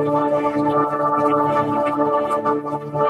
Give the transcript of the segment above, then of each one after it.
Thank you.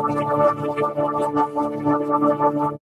私たちは。